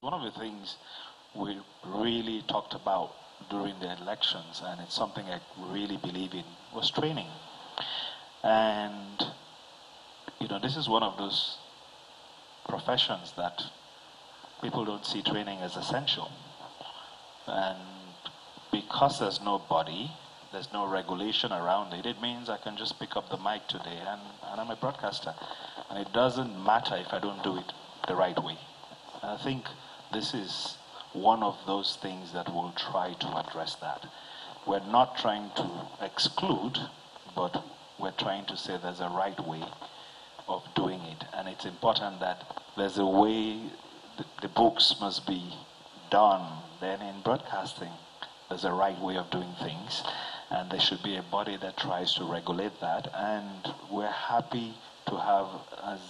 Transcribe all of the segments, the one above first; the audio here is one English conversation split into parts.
One of the things we really talked about during the elections, and it's something I really believe in, was training. And, you know, this is one of those professions that people don't see training as essential. And because there's no body, there's no regulation around it, it means I can just pick up the mic today and, and I'm a broadcaster. And it doesn't matter if I don't do it the right way. I think this is one of those things that will try to address that. We're not trying to exclude, but we're trying to say there's a right way of doing it. And it's important that there's a way the, the books must be done. Then in broadcasting, there's a right way of doing things. And there should be a body that tries to regulate that. And we're happy to have as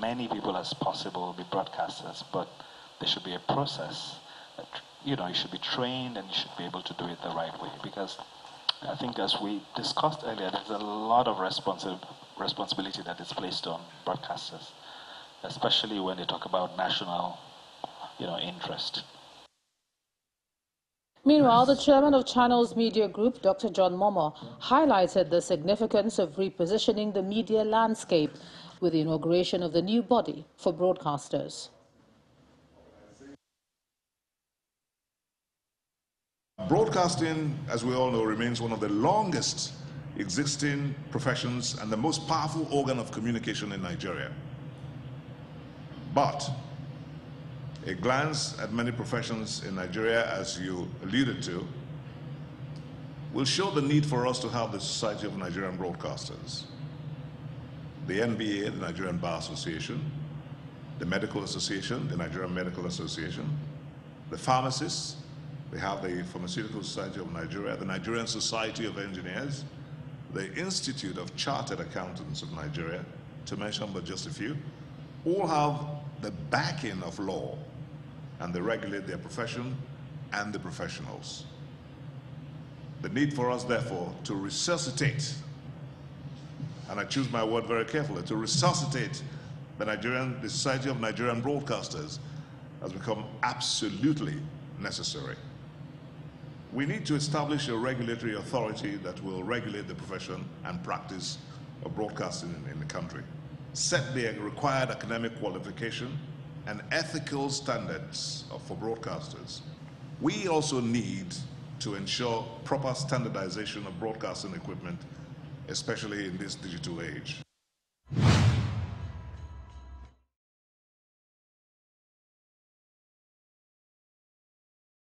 many people as possible be broadcasters, but there should be a process. That, you know, you should be trained and you should be able to do it the right way. Because I think, as we discussed earlier, there's a lot of responsi- responsibility that is placed on broadcasters, especially when they talk about national, you know, interest. Meanwhile, the chairman of Channels Media Group, Dr. John Momoh, highlighted the significance of repositioning the media landscape with the inauguration of the new body for broadcasters. Broadcasting, as we all know, remains one of the longest existing professions and the most powerful organ of communication in Nigeria. But a glance at many professions in Nigeria, as you alluded to, will show the need for us to have the Society of Nigerian Broadcasters, the NBA, the Nigerian Bar Association, the Medical Association, the Nigerian Medical Association, the pharmacists, we have the Pharmaceutical Society of Nigeria, the Nigerian Society of Engineers, the Institute of Chartered Accountants of Nigeria, to mention but just a few, all have the backing of law and they regulate their profession and the professionals. The need for us, therefore, to resuscitate, and I choose my word very carefully, to resuscitate the Nigerian, the Society of Nigerian Broadcasters has become absolutely necessary. We need to establish a regulatory authority that will regulate the profession and practice of broadcasting in, in the country. Set the required academic qualification and ethical standards for broadcasters. We also need to ensure proper standardization of broadcasting equipment, especially in this digital age.